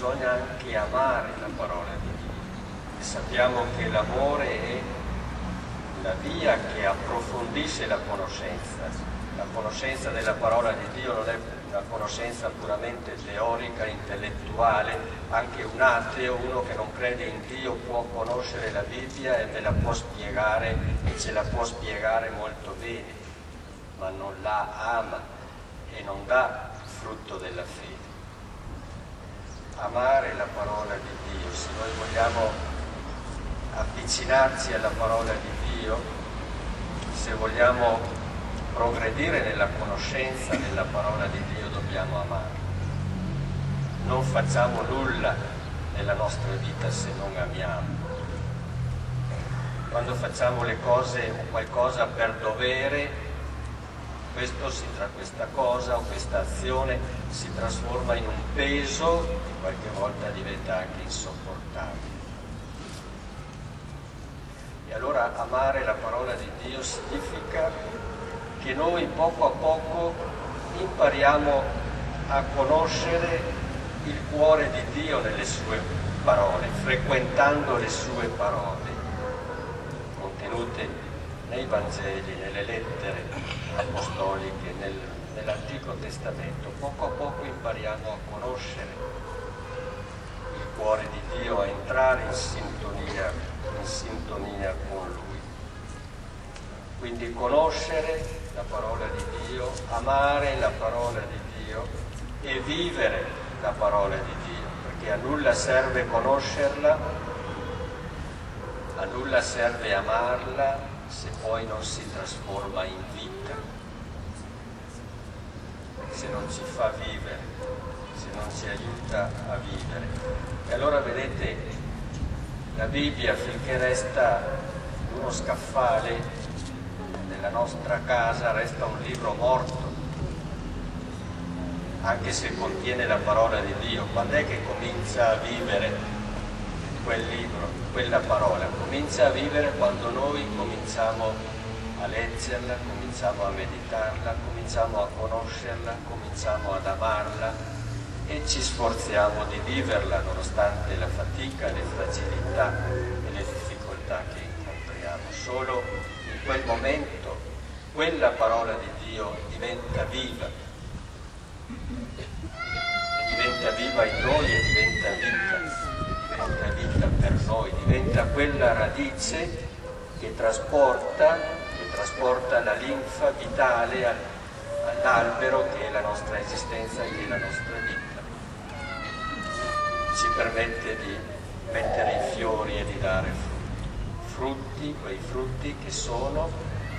bisogna anche amare la parola di Dio. E sappiamo che l'amore è la via che approfondisce la conoscenza. La conoscenza della parola di Dio non è una conoscenza puramente teorica, intellettuale, anche un ateo, uno che non crede in Dio può conoscere la Bibbia e me la può spiegare e ce la può spiegare molto bene, ma non la ama e non dà frutto della fede. Amare la parola di Dio, se noi vogliamo avvicinarci alla parola di Dio, se vogliamo progredire nella conoscenza della parola di Dio dobbiamo amare. Non facciamo nulla nella nostra vita se non amiamo. Quando facciamo le cose o qualcosa per dovere, questo si tra questa cosa o questa azione si trasforma in un peso e qualche volta diventa anche insopportabile. E allora amare la parola di Dio significa che noi poco a poco impariamo a conoscere il cuore di Dio nelle sue parole, frequentando le sue parole, contenute nei Vangeli, nelle lettere apostoliche, nel, nell'Antico Testamento. Poco a poco impariamo a conoscere il cuore di Dio, a entrare in sintonia, in sintonia con Lui. Quindi conoscere la parola di Dio, amare la parola di Dio e vivere la parola di Dio, perché a nulla serve conoscerla, a nulla serve amarla se poi non si trasforma in vita, se non ci fa vivere, se non ci aiuta a vivere. E allora vedete, la Bibbia finché resta uno scaffale nella nostra casa resta un libro morto, anche se contiene la parola di Dio. Quando è che comincia a vivere quel libro, quella parola? Comincia a vivere quando noi cominciamo a leggerla, cominciamo a meditarla, cominciamo a conoscerla, cominciamo ad amarla e ci sforziamo di viverla nonostante la fatica, le fragilità e le difficoltà che incontriamo. Solo in quel momento quella parola di Dio diventa viva, e diventa viva in noi e diventa vita, diventa per noi, diventa quella radice che trasporta, che trasporta la linfa vitale all'albero che è la nostra esistenza, che è la nostra vita. Ci permette di mettere i fiori e di dare frutti, frutti, quei frutti che sono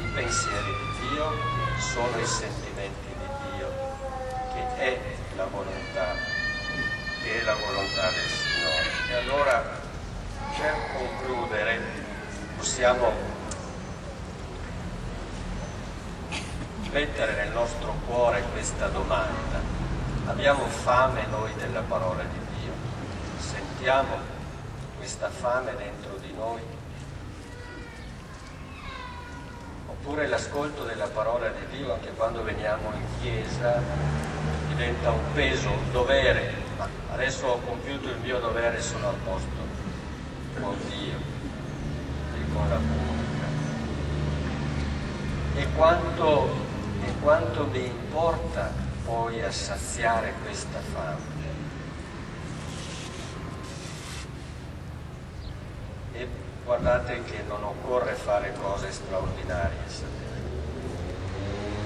i pensieri di Dio, sono i sentimenti di Dio, che è la volontà, che è la volontà del Signore. E allora, per concludere, possiamo mettere nel nostro cuore questa domanda. Abbiamo fame noi della parola di Dio? Sentiamo questa fame dentro di noi? Oppure l'ascolto della parola di Dio anche quando veniamo in chiesa diventa un peso, un dovere. Ma adesso ho compiuto il mio dovere e sono a posto e con la comunità. E quanto, e quanto mi importa poi assaziare questa fame? guardate che non occorre fare cose straordinarie.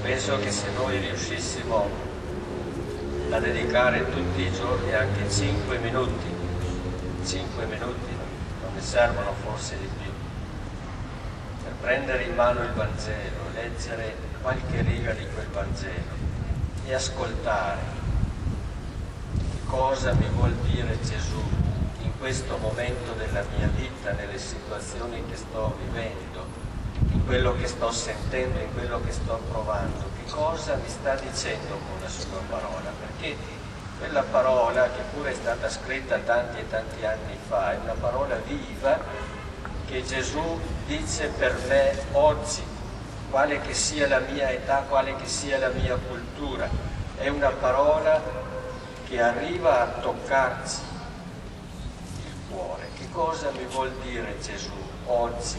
Penso che se noi riuscissimo a dedicare tutti i giorni anche 5 minuti, 5 minuti, ne servono forse di più, per prendere in mano il Vangelo, leggere qualche riga di quel Vangelo e ascoltare cosa mi vuol dire Gesù questo momento della mia vita, nelle situazioni che sto vivendo, in quello che sto sentendo, in quello che sto provando, che cosa mi sta dicendo con la sua parola, perché quella parola che pure è stata scritta tanti e tanti anni fa, è una parola viva che Gesù dice per me oggi, quale che sia la mia età, quale che sia la mia cultura, è una parola che arriva a toccarci cuore. Che cosa mi vuol dire Gesù oggi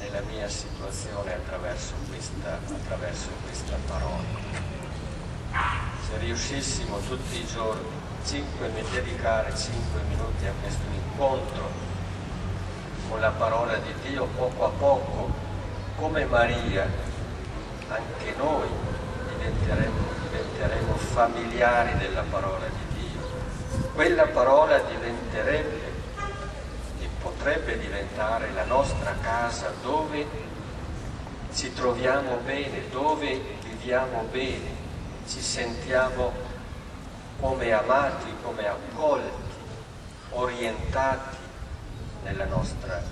nella mia situazione attraverso questa, attraverso questa parola? Se riuscissimo tutti i giorni cinque, dedicare 5 minuti a questo incontro con la parola di Dio poco a poco, come Maria, anche noi diventeremo, diventeremo familiari della parola di Dio. Quella parola diventerebbe e potrebbe diventare la nostra casa dove ci troviamo bene, dove viviamo bene, ci sentiamo come amati, come accolti, orientati nella nostra,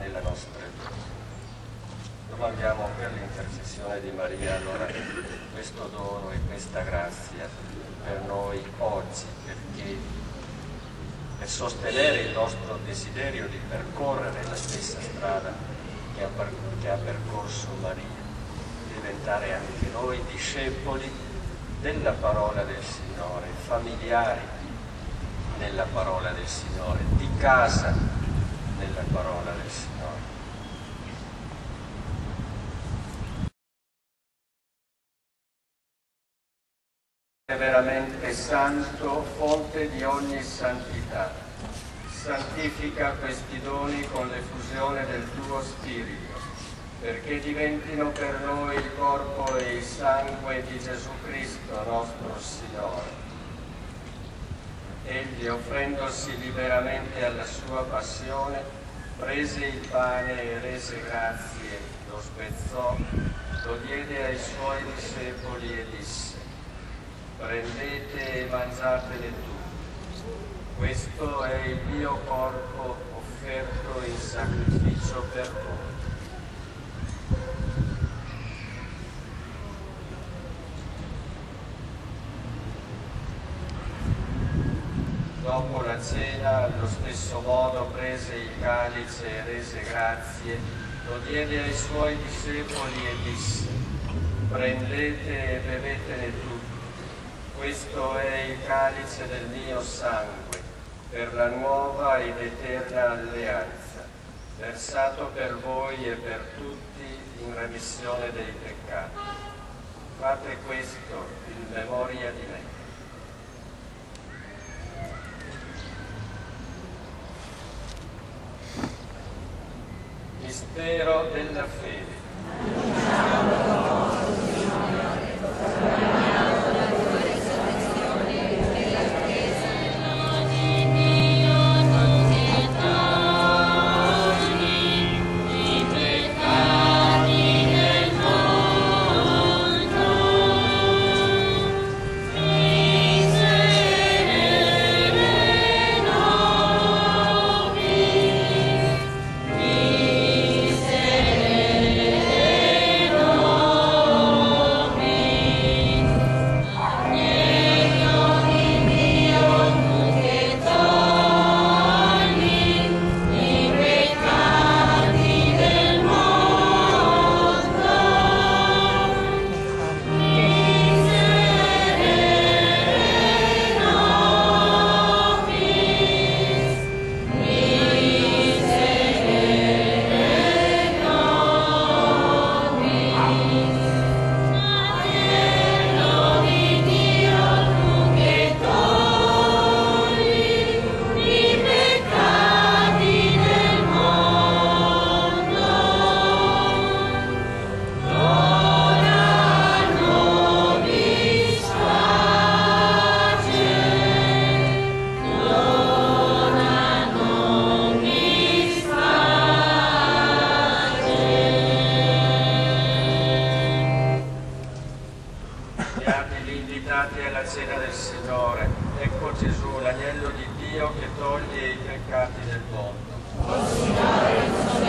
nella nostra vita. Domandiamo per l'intercessione di Maria allora questo dono e questa grazia per noi oggi, perché per sostenere il nostro desiderio di percorrere la stessa strada che ha, che ha percorso Maria, diventare anche noi discepoli della parola del Signore, familiari nella parola del Signore, di casa nella parola del Signore. È veramente santo, fonte di ogni santità. Santifica questi doni con l'effusione del tuo Spirito perché diventino per noi il corpo e il sangue di Gesù Cristo, nostro Signore. Egli, offrendosi liberamente alla sua passione, prese il pane e rese grazie, lo spezzò, lo diede ai suoi discepoli e disse, prendete e mangiatene tutti. Questo è il mio corpo offerto in sacrificio per voi. Dopo la cena, allo stesso modo, prese il calice e rese grazie, lo diede ai suoi discepoli e disse, prendete e bevetene tutti, questo è il calice del mio sangue, per la nuova ed eterna alleanza, versato per voi e per tutti in remissione dei peccati. Fate questo in memoria di me. Mistero della fede. cena del Signore. Ecco Gesù, l'agnello di Dio che toglie i peccati del mondo. Oh Signore, non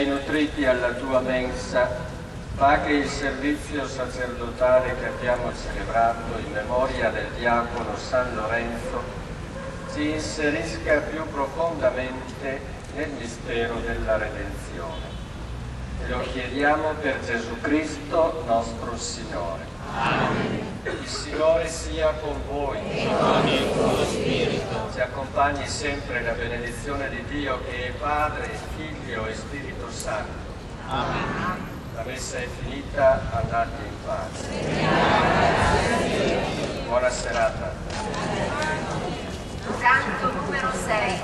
siai nutriti alla tua mensa, che il servizio sacerdotale che abbiamo celebrato in memoria del diacono San Lorenzo si inserisca più profondamente nel mistero della redenzione. Lo chiediamo per Gesù Cristo nostro Signore. Amen. Il Signore sia con voi. E con il tuo spirito. Ci accompagni sempre la benedizione di Dio che è Padre, Figlio e Spirito Santo. Amen. La messa è finita, andate in pace. Buona serata. Canto numero 6.